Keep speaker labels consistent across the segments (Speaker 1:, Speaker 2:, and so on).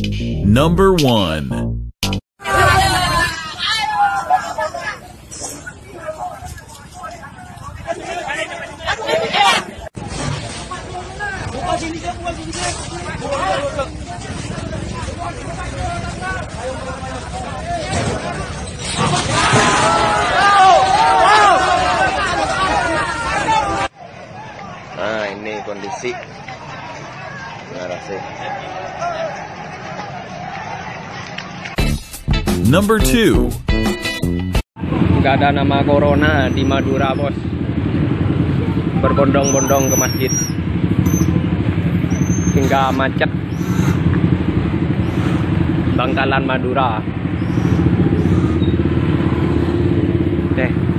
Speaker 1: Number 1.
Speaker 2: Nah ini kondisi narasi.
Speaker 1: Number 2.
Speaker 3: nggak ada nama corona di Madura bos. Berbondong-bondong ke masjid. Hingga macet. Bangkalan Madura. Oke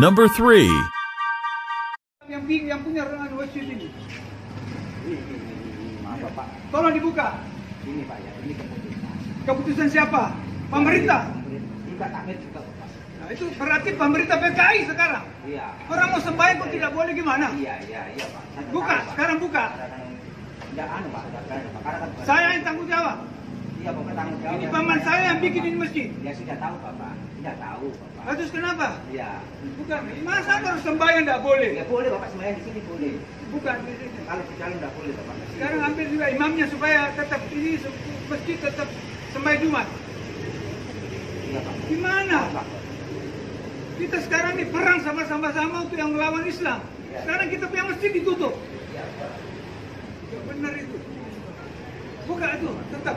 Speaker 1: Number 3.
Speaker 4: yang yang punya masjid ini. Tolong dibuka.
Speaker 5: Ini Pak ya, ini keputusan.
Speaker 4: Keputusan siapa? Pemerintah.
Speaker 5: Juga takmir juga Pak.
Speaker 4: Nah, itu berarti pemerintah PKI sekarang.
Speaker 5: Iya.
Speaker 4: Orang mau sembahyang kok tidak boleh gimana?
Speaker 5: Iya, iya, iya Pak. Saya
Speaker 4: Buka,
Speaker 5: tahu, Pak.
Speaker 4: sekarang buka.
Speaker 5: Tidak anu Pak, anu Pak. Kan
Speaker 4: Saya yang tanggung jawab.
Speaker 5: Iya Bapak tanggung jawab.
Speaker 4: Ini paman saya yang bikin ini masjid.
Speaker 5: Ya sudah tahu Bapak. Tidak tahu Bapak.
Speaker 4: Nah, terus kenapa?
Speaker 5: Iya.
Speaker 4: Bukan. Masa harus sembahyang tidak boleh?
Speaker 5: Ya boleh Bapak sembahyang di sini boleh.
Speaker 4: Bukan. di sini.
Speaker 5: Kalau di jalan tidak boleh Bapak.
Speaker 4: Sekarang ambil juga imamnya supaya tetap ini masjid tetap sembahyang Jumat.
Speaker 5: Iya Pak.
Speaker 4: Gimana?
Speaker 5: Pak.
Speaker 4: Kita sekarang ini perang sama-sama sama untuk yang melawan Islam. Sekarang kita punya masjid ditutup. Ya benar itu. Buka itu, tetap.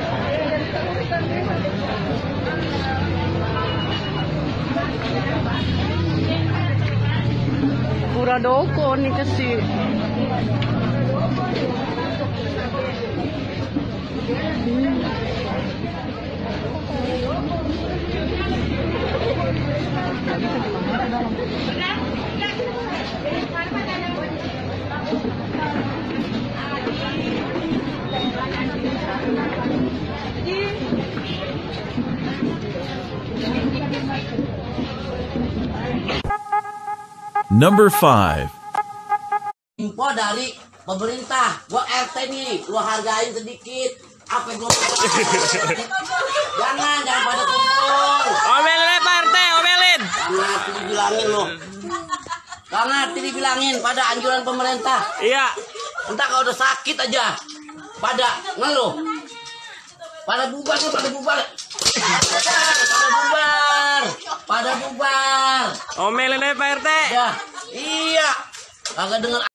Speaker 6: Pura doko nih kasi.
Speaker 1: Number 5.
Speaker 7: info dari pemerintah. Gua RT nih lu hargain sedikit. Apa yang gua jangan jangan pada kumpul.
Speaker 3: Omelin Pak RT omelin.
Speaker 7: Karena hati dibilangin lo karena hati dibilangin pada anjuran pemerintah.
Speaker 3: Iya.
Speaker 7: Entah kalau udah sakit aja pada ngeluh. Pada bubar lu, pada bubar pada bubar
Speaker 3: omelin Pak RT
Speaker 7: ya iya. Kagak denger